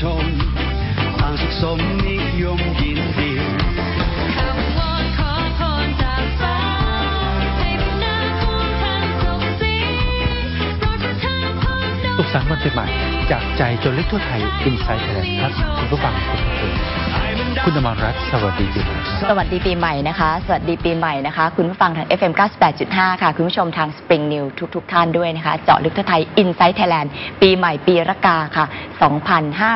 ชมต่างสุขสมนิยมยินดีคำวอนขอพรจากฟ้าให้บรรดาพวกท่านสุขสีโปรดประทานพรโดสุขสันต์วันปีใหม่ จากใจจนเล็กทั่วไทยอินไซต์แลนด์ครับคุณผู้ฟังคุณผู้ชมคุณอมรรัตน์สวัสดีปีใหม่ครับ สวัสดีปีใหม่นะคะ สวัสดีปีใหม่นะคะ คุณผู้ฟังทาง FM 98.5 ค่ะ คุณผู้ชมทาง Spring New ทุกๆทท่านด้วยนะคะ เจาะลึกทั่วไทย Inside Thailand ปีใหม่ปีรากาค่ะ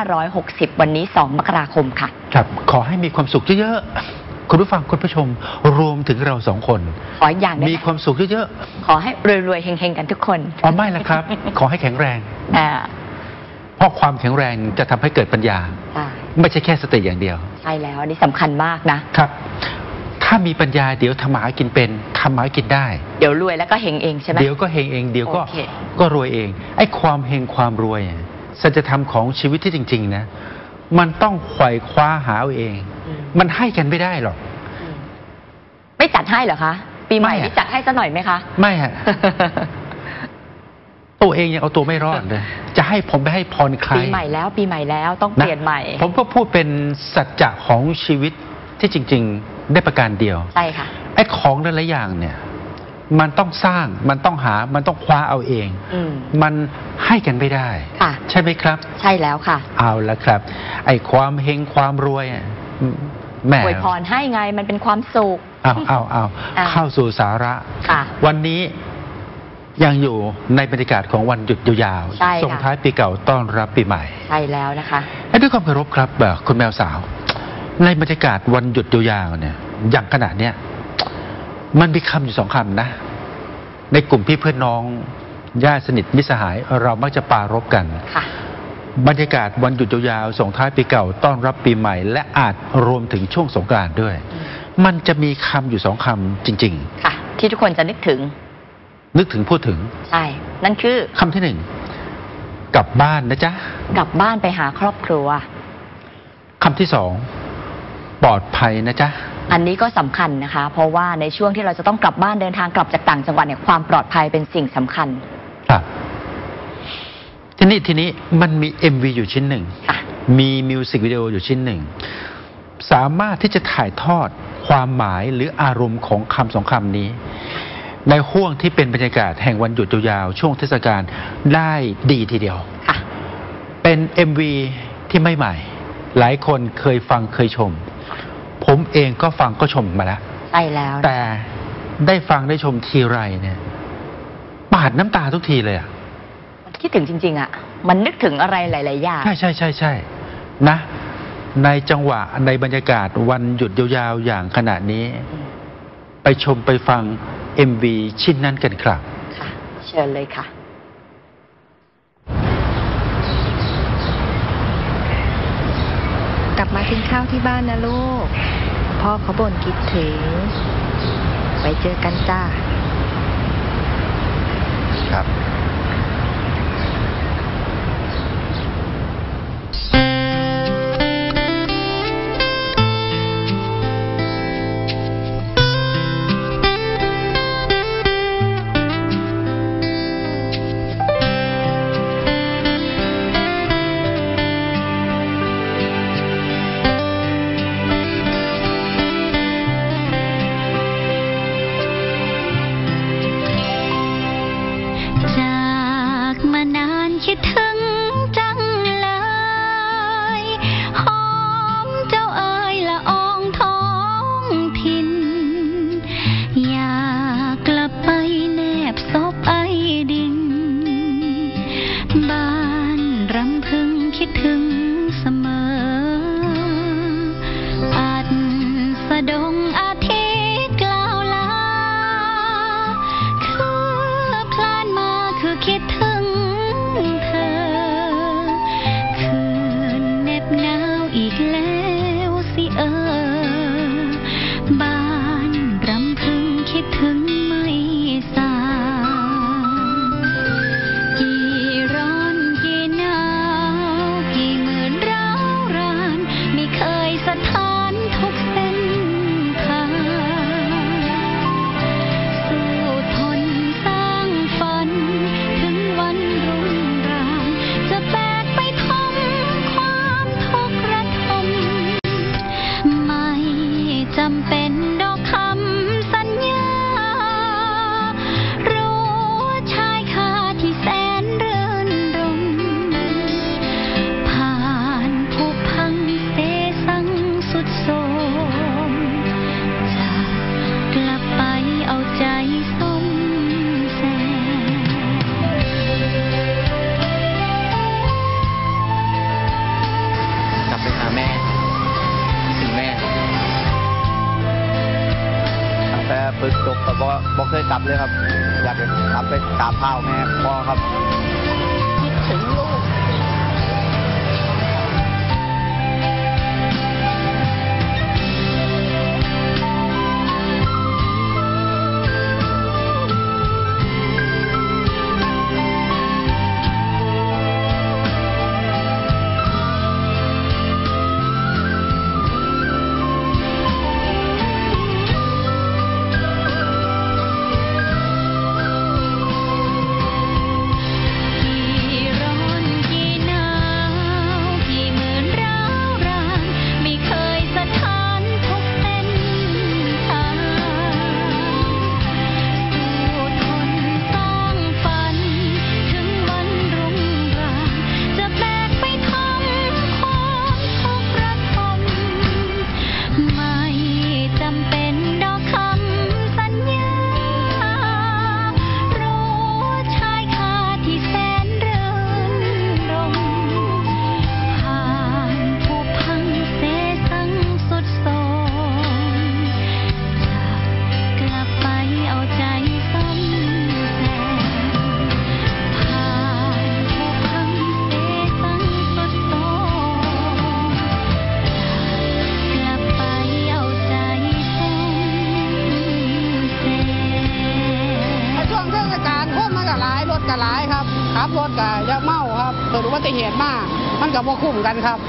2560 วันนี้ 2 มกราคมค่ะ ครับ ขอให้มีความสุขเยอะๆ คุณผู้ฟังคุณผู้ชมรวมถึงเราสองคน ขออย่างได้มีไหมความสุขเยอะขอให้รวยๆเฮงๆ กันทุกคนๆอ๋อไม่ละครับ ขอให้แข็งแรงอ่าเพราะความแข็งแรงจะทำให้เกิดปัญญาใช่ ไม่ใช่แค่สติอย่างเดียว ใช่แล้วอันนี้สำคัญมากนะ ครับ ถ้ามีปัญญาเดี๋ยวทำหมากินเป็นทำหมากินได้ เดี๋ยวรวยแล้วก็เฮงเองใช่ไหม เดี๋ยวก็เฮงเองเดี๋ยวก็โอเค ก็รวยเอง ไอ้ความเฮงความรวยอะสัจธรรมของชีวิตที่จริง ๆ นะ มันต้องไขว่คว้าหาเอาเอง อืมมันให้กันไม่ได้หรอกอืมไม่จัดให้เหรอคะ ปีใหม่ไม่อะ นี่จัดให้ซะหน่อยไหมคะ ไม่ฮะ ตัวเองยังเอาตัวไม่รอดเลยจะให้ผมไปให้พรใครปีใหม่แล้วปีใหม่แล้วต้องเปนะลี่ยนใหม่ ผมก็พูดเป็นสัจจะของชีวิตที่จริง ๆ ได้ประการเดียวใช่ค่ะไอ้ของแต่ละอย่างเนี่ย มันต้องสร้างมันต้องหามันต้องคว้าเอาเองอืมมันให้กันไม่ได้ค่ะใช่ไหมครับ ใช่แล้วค่ะ เอาละครับ ไอ้ความเฮงความรวยอะแหมอวยพรให้ไงมันเป็นความสุขเอาเอาเอาอะเข้าสู่สาระค่ะวันนี้ ยังอยู่ในบรรยากาศของวันหยุดยาวใช่ค่ะส่งท้ายปีเก่าต้อนรับปีใหม่ ใช่แล้วนะคะ และด้วยความเคารพครับเอ่อคุณแมวสาว ในบรรยากาศวันหยุดยาวๆเนี่ยอย่างขณะเนี้ยมันมีคำอยู่สองคำนะ ในกลุ่มพี่เพื่อนน้องญาติสนิทมิตรสหาย เรามักจะปรารบกัน ค่ะ บรรยากาศวันหยุดยาวๆส่งท้ายปีเก่าต้อนรับปีใหม่ และอาจรวมถึงช่วงสงกรานต์ด้วย มันจะมีคำอยู่สองคำจริง ค่ะ ที่ทุกคนจะนึกถึงๆ นึกถึงพูดถึงใช่ นั่นคือคำที่หนึ่งกลับบ้านนะจ๊ะ กลับบ้านไปหาครอบครัวคำที่สองปลอดภัยนะจ๊ะ อันนี้ก็สำคัญนะคะ เพราะว่าในช่วงที่เราจะต้องกลับบ้านเดินทางกลับจากต่างจังหวัดเนี่ยความปลอดภัยเป็นสิ่งสำคัญครับทีนี้ทีนี้มันมี MV อยู่ชิ้นหนึ่งค่ะมีมิวสิกวิดีโออยู่ชิ้นหนึ่ง สามารถที่จะถ่ายทอดความหมายหรืออารมณ์ของคำสองคำนี้ ในห่วงที่เป็นบรรยากาศแห่งวันหยุดยาวๆช่วงเทศกาลได้ดีทีเดียว ค่ะ เป็น MV ที่ไม่ใหม่ หลายคนเคยฟังเคยชม ผมเองก็ฟังก็ชมมาแล้วใช่แล้วนะแต่ได้ฟังได้ชมทีไรเนี่ยปาดน้ำตาทุกทีเลยอะ มันคิดถึงจริง ๆ อะ มันนึกถึงอะไรหลาย ๆ อย่าง ใช่ใช่ใช่ใช่นะ ในจังหวะในบรรยากาศวันหยุดยาวๆอย่างขณะนี้ ไปชมไปฟัง MV ชิ้นนั้นกันครับ ค่ะ เชิญเลยค่ะ กลับมากินข้าวที่บ้านนะลูก พ่อเขาบ่นคิดถึงไว้เจอกันจ้า ครับ see us. พ่อครับคิดถึงลูก ก็บ่คุ้มกันครับ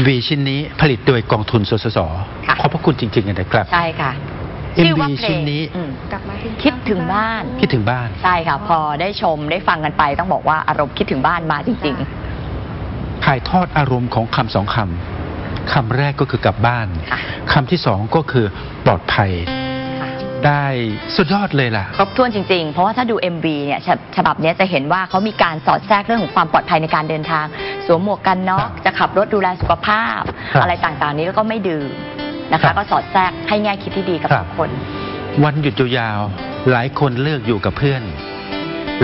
MV ชิ้นนี้ผลิตโดยกองทุนสสสค่ะขอบ พระคุณจริงๆนะครับ ใช่ค่ะ MV ชื่อว่าเพลชิ้นงนี้ อืมกลับมาที่คิดถึงบ้าน คิดถึงบ้าน ใช่ค่ะ พอได้ชมได้ฟังกันไป ต้องบอกว่าอารมณ์คิดถึงบ้านมาจริง ถ่ายทอดอารมณ์ของคำสองคำคำแรกก็คือกลับบ้านค่ะ คำที่สองก็คือปลอดภัย ๆค่ะ ได้สุดยอดเลยล่ะ ครบถ้วนจริงๆ เพราะว่าถ้าดู MV เนี่ยฉบฉบับเนี้ยจะเห็นว่าเขามีการสอดแทรกเรื่องของความปลอดภัยในการเดินทาง สวมหมวกกันน็อก ครับจะขับรถดูแลสุขภาพ ครับ อะไรต่างๆนี้แล้วก็ไม่ดื่ม นะครัคะ บ ก็สอดแทรกให้แง่คิดที่ดีกับครับทุกคน วันหยุดยาวๆหลายคนเลือกอยู่กับเพื่อน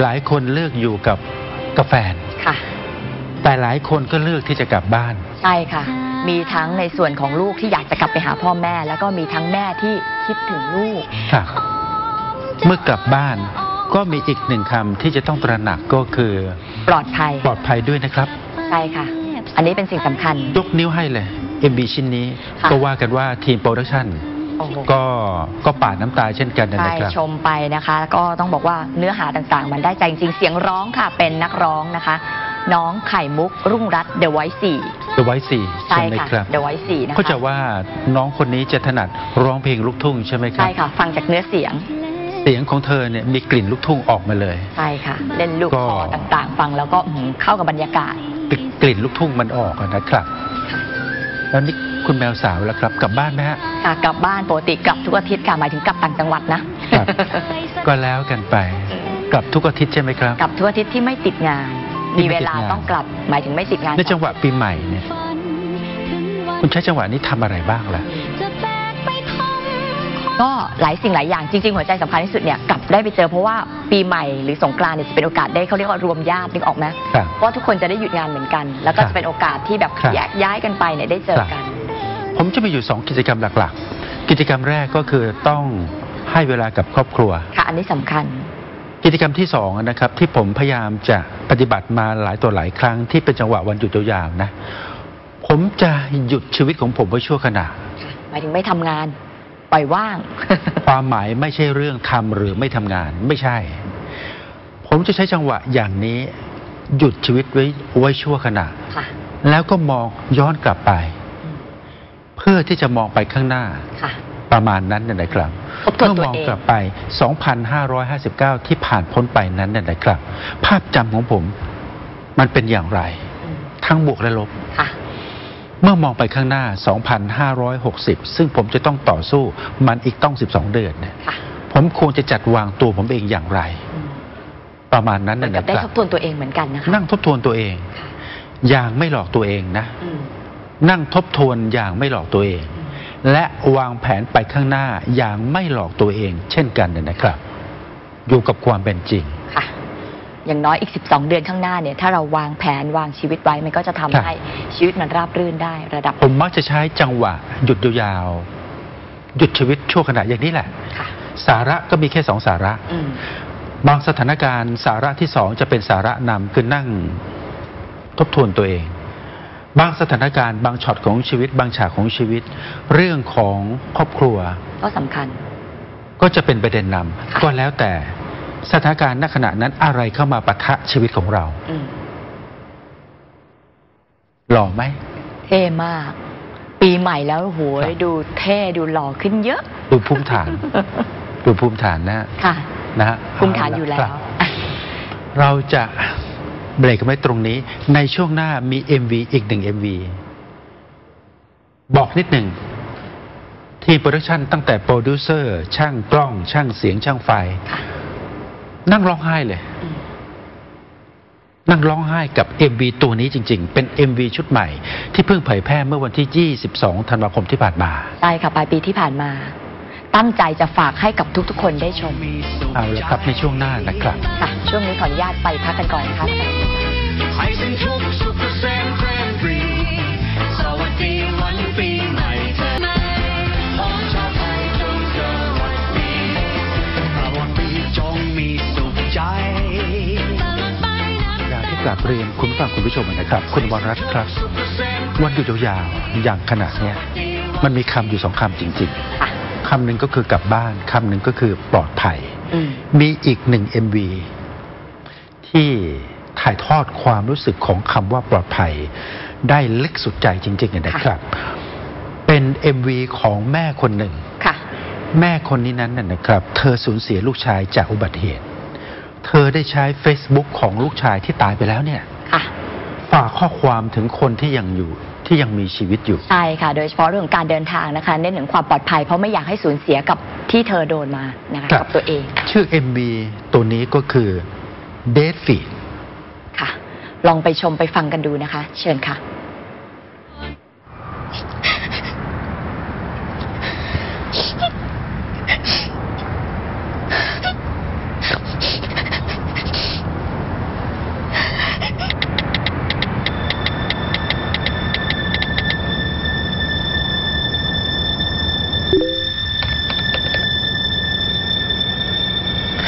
หลายคนเลือกอยู่กับกาแฟน ค่ะ แต่หลายคนก็เลือกที่จะกลับบ้าน ใช่ค่ะ มีทั้งในส่วนของลูกที่อยากจะกลับไปหาพ่อแม่ แล้วก็มีทั้งแม่ที่คิดถึงลูกครับเมื่อกลับบ้านก็มีอีกหนึ่งคำที่จะต้องตระหนักก็คือ ปลอดภัย ปลอดภัยด้วยนะครับ ใช่ค่ะ อันนี้เป็นสิ่งสำคัญ ยกนิ้วให้เลย MV ชิ้นนี้ค่ะ ก็ว่ากันว่าทีม production โอ้โหก็ก็ปาดน้ำตาเช่นกันนะใช่นะครับ ชมไปนะคะ ก็ต้องบอกว่าเนื้อหาต่างๆ มันได้ใจจริงๆเสียงร้องค่ะเป็นนักร้องนะคะ น้องไข่มุกรุ่งรัตน์เดอะไวท์สี่ The Voice สี่ใช่ใช่ไหมค่ะครับ เดอะไวท์สี่นะคะก็จะว่าน้องคนนี้จะถนัดร้องเพลงลูกทุ่งใช่ไหมครัใช่ค่ะ ฟังจากเนื้อเสียง เสียงของเธอเนี่ยมีกลิ่นลูกทุ่งออกมาเลย ใช่ค่ะ เล่นลูกก็ คอต่างๆ ฟังแล้วก็อื้อหือเข้ากับบรรยากาศ กลิ่นลูกทุ่งมันออกอะนะครับ แล้วนี่คุณแมวสาวแล้วครับ กลับบ้านไหมฮะค่ะกลับบ้านปกติกลับทุกอาทิตย์ค่ะหมายถึงกลับต่างจังหวัดนะ ครับก็แล้วกันไป กลับทุกอาทิตย์ใช่ไหมครับ กลับทุกอาทิตย์ที่ไม่ติดงาน ที่มีไม่เวติดลางานต้องกลับหมายถึงไม่ติดงานในจังหวะปีใหม่เนี่ย คุณใช้จังหวะนี้ทำอะไรบ้างล่ะ ก็หลายสิ่งหลายอย่างจริงๆ หัวใจสำคัญที่สุดเนี่ยกลับได้ไปเจอเพราะว่าปีใหม่หรือสงกรานต์เนี่ยจะเป็นโอกาสได้เขาเรียกว่ารวมญาตินึกออกไหมครับเพราะว่าทุกคนจะได้หยุดงานเหมือนกัน แล้วก็ครับจะเป็นโอกาสที่แบบครับ แยกย้ายกันไปเนี่ยได้เจอกัน ผมจะมีอยู่สองกิจกรรมหลักๆ กิจกรรมแรกก็คือต้องให้เวลากับครอบครัว ค่ะอันนี้สำคัญ กิจกรรมที่สองนะครับที่ผมพยายามจะปฏิบัติมาหลายต่อหลายครั้งที่เป็นจังหวะวันหยุดยาวๆนะ ผมจะหยุดชีวิตของผมไว้ชั่วขณะ หมายถึงไม่ทำงาน ปล่อยว่าง ความหมายไม่ใช่เรื่องทำหรือไม่ทำงานไม่ใช่ ผมจะใช้จังหวะอย่างนี้ หยุดชีวิตไว้ไว้ชั่วขณะค่ะแล้วก็มองย้อนกลับไป เพื่อที่จะมองไปข้างหน้าค่ะประมาณนั้นน่ะนะครับทบทวนเมื่อตัวมองเองกลับไป 2,559 ที่ผ่านพ้นไปนั้นน่ะนะครับ ภาพจำของผมมันเป็นอย่างไรอืมทั้งบวกและลบค่ะ เมื่อมองไปข้างหน้า 2,560 ซึ่งผมจะต้องต่อสู้มันอีกต้อง 12 เดือนเนี่ยค่ะผมควรจะจัดวางตัวผมเองอย่างไรอืมประมาณนั้นเหมือน่ะนกับนะได้ครัทบบทวนตัวเองเหมือนกันนะคะนั่งทบทวนตัวเองค่ะอย่างไม่หลอกตัวเองนะอืมนั่งทบทวนอย่างไม่หลอกตัวเอง และวางแผนไปข้างหน้าอย่างไม่หลอกตัวเอง เช่นกันเนี่ยนะครับ อยู่กับความเป็นจริงค่ะ อย่างน้อยอีก 12 เดือนข้างหน้าเนี่ยถ้าเราวางแผนวางชีวิตไว้มันก็จะทำครับให้ชีวิตมันราบรื่นได้ระดับผมมักจะใช้จังหวะ หยุดยาวๆหยุดชีวิตชั่วขณะอย่างนี้แหละ ค่ะ สาระก็มีแค่สองสาระ อืม บางสถานการณ์สาระที่สองจะเป็นสาระนำคือนั่งทบทวนตัวเอง บางสถานการณ์บางช็อตของชีวิต บางฉากของชีวิต เรื่องของครอบครัว ก็สำคัญ ก็จะเป็นประเด็นนค่ะำก็แล้วแต่ สถานการณ์ณขณะนั้นอะไรเข้ามาปะทะชีวิตของเราอืมหล่อไหม เท่มาก ปีใหม่แล้วโหยครับ ดูเท่ดูหล่อขึ้นเยอะ ดูภูมิฐาน ดูภูมิฐานนะค่ะ นะฮะภูมิฐานอยู่แล้ครัวบเราจะเบรกกันไว้ตรงนี้ ในช่วงหน้ามี MV อีกหนึ่ง MV บอกนิดหนึ่ง ทีม production ตั้งแต่โปรดิวเซอร์ ช่างกล้อง ช่างเสียงช่างไฟ ค่ะ นั่งร้องไห้เลยอืมนั่งร้องไห้กับ MV ตัวนี้จริง ๆ เป็น MV ชุดใหม่ ที่เพิ่งเผยแพร่เมื่อวันที่ 22 ธันวาคมที่ผ่านมา ใช่ค่ะปลายปีที่ผ่านมา ตั้งใจจะฝากให้กับทุกๆ คนได้ชม เอาละครับในช่วงหน้านะครับ ค่ะ ช่วงนี้ขออนุญาตไปพักกันก่อนนะคะ กราบเรียนคุณผู้ฟังคุณผู้ชมนะครับ คุณวรรัตน์ครับ วันหยุดยาวๆอย่างขนาดเนี้ยมันมีคำอยู่สองคำจริงค่ะๆคำหนึ่งก็คือกลับบ้านคำหนึ่งก็คือปลอดภัยอืมมีอีกหนึ่ง MV ที่ถ่ายทอดความรู้สึกของคำว่าปลอดภัย ได้ลึกสุดใจจริงๆนะครับ เป็น MV ของแม่คนหนึ่งค่ะแม่คนนี้นั้นน่ะนะครับ เธอสูญเสียลูกชายจากอุบัติเหตุ เธอได้ใช้ Facebook ของลูกชายที่ตายไปแล้วเนี่ย ค่ะ ฝากข้อความถึงคนที่ยังอยู่ที่ยังมีชีวิตอยู่ ใช่ค่ะ โดยเฉพาะเรื่องของการเดินทางนะคะ เน้นถึงความปลอดภัยเพราะไม่อยากให้สูญเสียกับที่เธอโดนมานะคะครับ กับตัวเอง ชื่อ MV ตัวนี้ก็คือ Dead Feed ค่ะ ลองไปชมไปฟังกันดูนะคะ เชิญค่ะ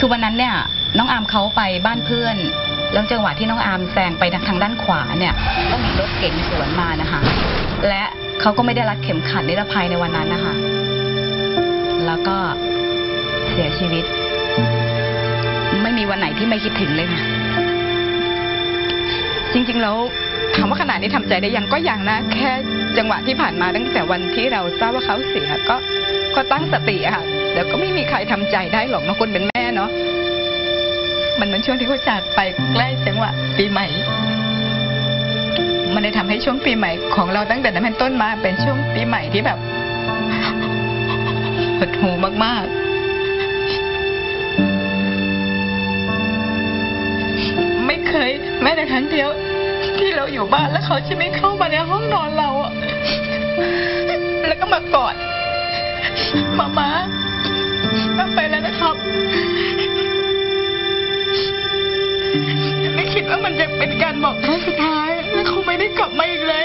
คือวันนั้นเนี่ยน้องอาร์มเขาไปบ้านเพื่อน แล้วจังหวะ ที่น้องอาร์มแซงไปทางด้านขวาเนี่ยก็มีรถเก๋งสวนมานะคะ และเขาก็ไม่ได้รัดเข็มขัดนิรภัยในวันนั้นนะคะ แล้วก็เสียชีวิต ไม่มีวันไหนที่ไม่คิดถึงเลยค่ะ จริงๆแล้วถามว่าขนาดนี้ทำใจได้ยังก็ยังนะ แค่จังหวะที่ผ่านมาตั้งแต่วันที่เราทราบว่าเขาเสียก็ก็ตั้งสติอะค่ะแต่ก็ไม่มีใครทำใจได้หรอกนาะคนเป็นแม่เนาะ มันเหมือนช่วงที่เขาจากไปใกล้จังหวะปีใหม่ มันเลยทำให้ช่วงปีใหม่ของเราตั้งแต่นั้นเป็นต้นมาเป็นช่วงปีใหม่ที่แบบหดหูมากๆ ไม่เคย แม้แต่ครั้งเดียว ที่เราอยู่บ้านแล้วเขาจะไม่เข้ามาในห้องนอนเราอะแล้วก็มากอดมามามาไปแล้วนะครับ ว่ามันจะเป็นการบอกครั้งสุดท้ายแล้วเขาไม่ได้กลับมาอีกเลย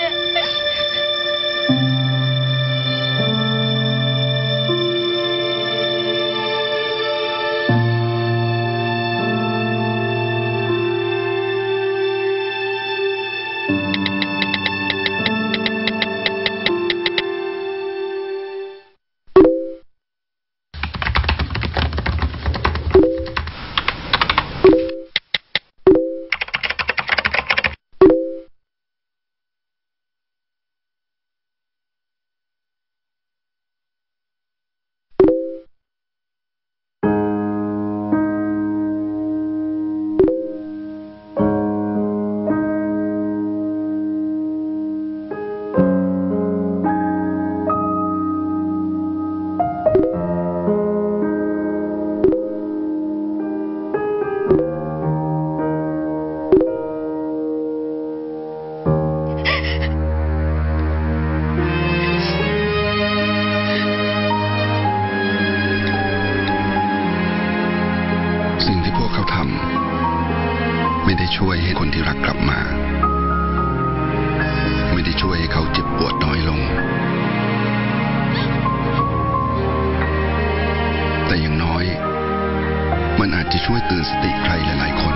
ช่วยเตือนสติใครหลายๆคน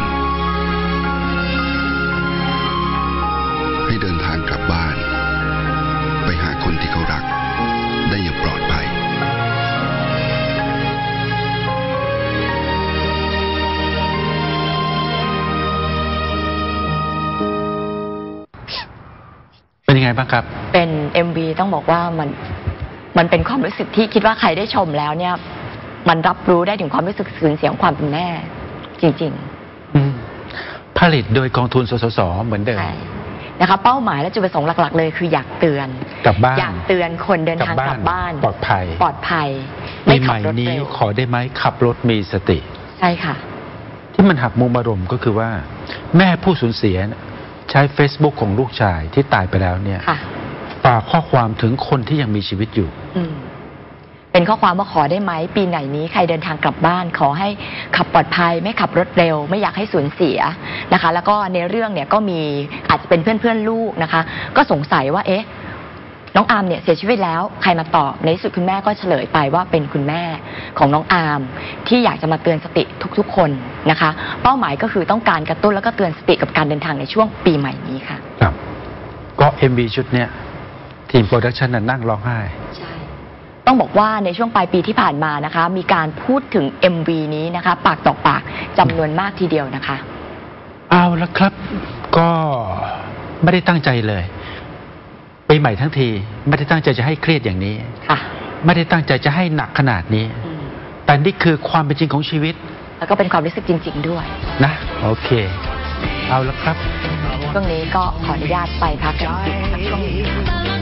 ให้เดินทางกลับบ้าน ไปหาคนที่เขารัก ได้อย่างปลอดภัย เป็นยังไงบ้างครับ เป็น MV ต้องบอกว่ามันมันเป็นความรู้สึกที่คิดว่าใครได้ชมแล้วเนี่ย มันรับรู้ได้ถึงความรู้สึกสูญเสียของความเป็นแม่ จริงอืมผลิตโดยกองทุนสสสเหมือนเดิๆมใช่นะคะเป้าหมายและจุดประสงค์หลัก ๆ เลยคืออยากเตือนกลับบ้านอยากเตือนคนเดินทางกลับบ้าน ปลอดภัย ปลอดภัยปีไม่ใหขับม่รถนี้เร็วขอได้ไหมขับรถมีสติ ใช่ค่ะ ที่มันหักมุมอารมณ์ก็คือว่า แม่ผู้สูญเสียน่ะใช้ Facebook ของลูกชายที่ตายไปแล้วเนี่ยค่ะ ฝากข้อความถึงคนที่ยังมีชีวิตอยู่ อืม เป็นข้อความว่าขอได้ไหมปีไหนนี้ใครเดินทางกลับบ้าน ขอให้ขับปลอดภัย ไม่ขับรถเร็ว ไม่อยากให้สูญเสียนะคะ แล้วก็ในเรื่องเนี่ยก็มีอาจจะเป็นเพื่อนเพื่อนๆลูกนะคะ ก็สงสัยว่าเอ๊ะน้องอาร์มเนี่ยเสียชีวิตแล้วใครมาตอบในที่สุดคุณแม่ก็เฉลยไปว่าเป็นคุณแม่ของน้องอาร์มที่อยากจะมาเตือนสติทุกๆ คนนะคะ เป้าหมายก็คือต้องการกระตุ้นแล้วก็เตือนสติกับการเดินทางในช่วงปีใหม่นี้ค่ะ ครับ ก็ MV ชุดเนี้ยทีม production น่ะนั่งร้องไห้ใช่ ต้องบอกว่าในช่วงปลายปีที่ผ่านมานะคะ มีการพูดถึง MV นี้นะคะ ปากต่อปากจำนวนมากทีเดียวนะคะ เอาละครับ ก็ไม่ได้ตั้งใจเลยปีใหม่ทั้งที ไม่ได้ตั้งใจจะให้เครียดอย่างนี้ค่ะ ไม่ได้ตั้งใจจะให้หนักขนาดนี้อืมแต่นี่คือความเป็นจริงของชีวิต แล้วก็เป็นความรู้สึกจริง ๆ ด้วย นะ โอเค เอาละครับ ช่วงนี้ก็ขออนุญาตไปพักกันสักช่วงหนึงค่ะ